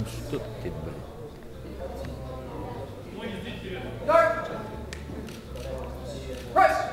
Ну что ты. Press.